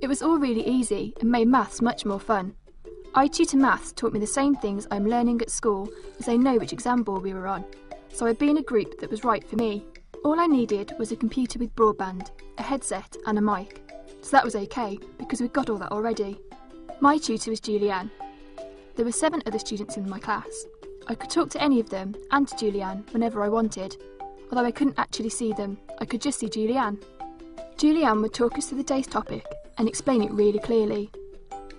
It was all really easy and made maths much more fun. iTutor Maths taught me the same things I'm learning at school as they know which exam board we were on, so I'd be in a group that was right for me. All I needed was a computer with broadband, a headset, and a mic. So that was okay because we'd got all that already. My tutor was Julianne. There were seven other students in my class. I could talk to any of them and to Julianne whenever I wanted. Although I couldn't actually see them, I could just see Julianne. Julianne would talk us through the day's topic and explain it really clearly.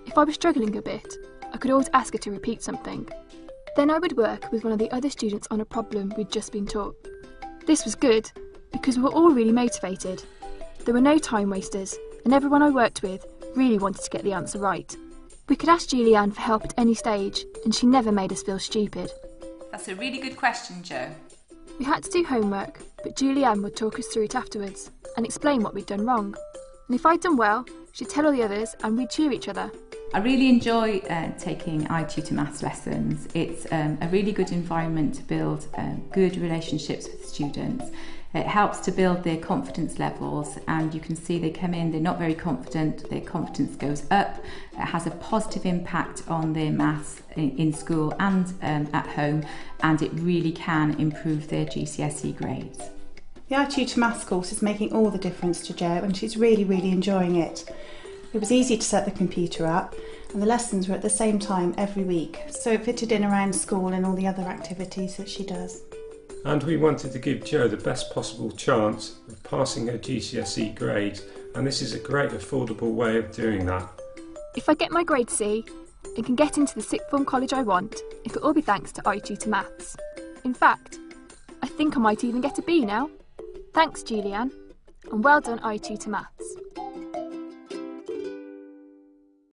If I was struggling a bit, I could always ask her to repeat something. Then I would work with one of the other students on a problem we'd just been taught. This was good because we were all really motivated. There were no time wasters, and everyone I worked with really wanted to get the answer right. We could ask Julianne for help at any stage, and she never made us feel stupid. That's a really good question, Jo. We had to do homework, but Julianne would talk us through it afterwards and explain what we'd done wrong. And if I'd done well, she'd tell all the others and we'd cheer each other. I really enjoy uh, taking iTutor maths lessons. It's um, a really good environment to build um, good relationships with students. It helps to build their confidence levels, and you can see they come in, they're not very confident, their confidence goes up. It has a positive impact on their maths in, in school and um, at home, and it really can improve their GCSE grades. The iTutor Maths course is making all the difference to Jo, and she's really, really enjoying it. It was easy to set the computer up, and the lessons were at the same time every week, so it fitted in around school and all the other activities that she does. And we wanted to give Jo the best possible chance of passing her GCSE grades, and this is a great affordable way of doing that. If I get my grade C and can get into the sixth form college I want, it will all be thanks to iTutor Maths. In fact, I think I might even get a B now. Thanks, Julianne, and well done, iTutor Maths.